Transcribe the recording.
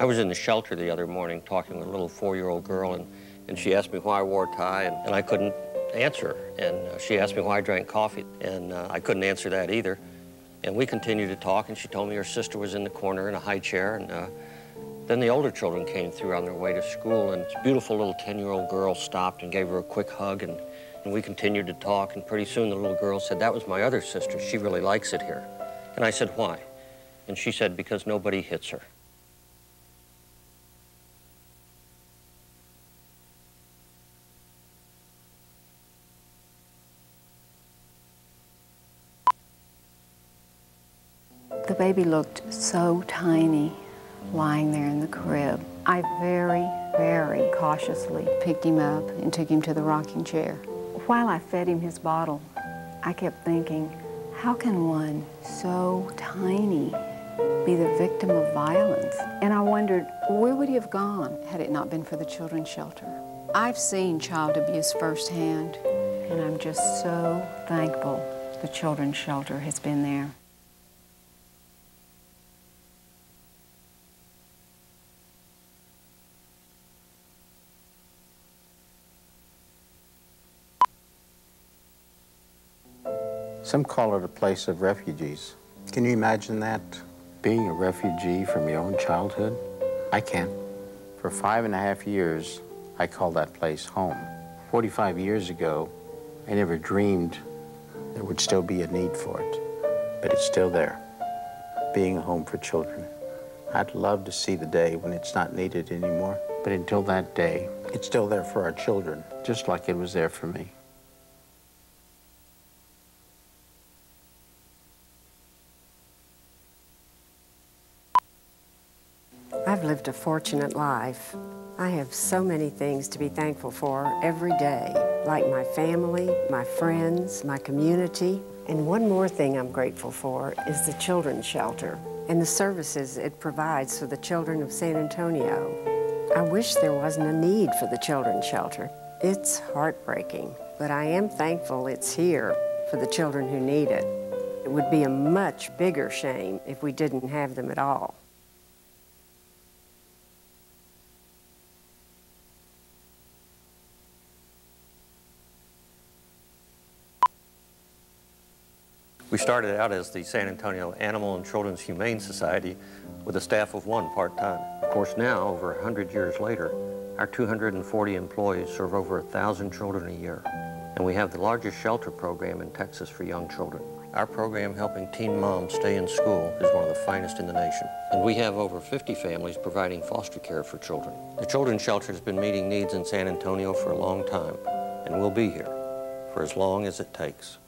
I was in the shelter the other morning talking with a little four-year-old girl, and, and she asked me why I wore a tie, and, and I couldn't answer. And uh, she asked me why I drank coffee, and uh, I couldn't answer that either. And we continued to talk, and she told me her sister was in the corner in a high chair, and uh, then the older children came through on their way to school, and this beautiful little 10-year-old girl stopped and gave her a quick hug, and, and we continued to talk, and pretty soon the little girl said, that was my other sister. She really likes it here. And I said, why? And she said, because nobody hits her. The baby looked so tiny lying there in the crib. I very, very cautiously picked him up and took him to the rocking chair. While I fed him his bottle, I kept thinking, how can one so tiny be the victim of violence? And I wondered, where would he have gone had it not been for the children's shelter? I've seen child abuse firsthand, and I'm just so thankful the children's shelter has been there. Some call it a place of refugees. Can you imagine that? Being a refugee from your own childhood? I can. For five and a half years, I called that place home. 45 years ago, I never dreamed there would still be a need for it, but it's still there, being a home for children. I'd love to see the day when it's not needed anymore, but until that day, it's still there for our children, just like it was there for me. I've lived a fortunate life. I have so many things to be thankful for every day, like my family, my friends, my community. And one more thing I'm grateful for is the Children's Shelter and the services it provides for the children of San Antonio. I wish there wasn't a need for the Children's Shelter. It's heartbreaking, but I am thankful it's here for the children who need it. It would be a much bigger shame if we didn't have them at all. We started out as the San Antonio Animal and Children's Humane Society with a staff of one part-time. Of course, now, over 100 years later, our 240 employees serve over 1,000 children a year. And we have the largest shelter program in Texas for young children. Our program helping teen moms stay in school is one of the finest in the nation. And we have over 50 families providing foster care for children. The Children's Shelter has been meeting needs in San Antonio for a long time, and will be here for as long as it takes.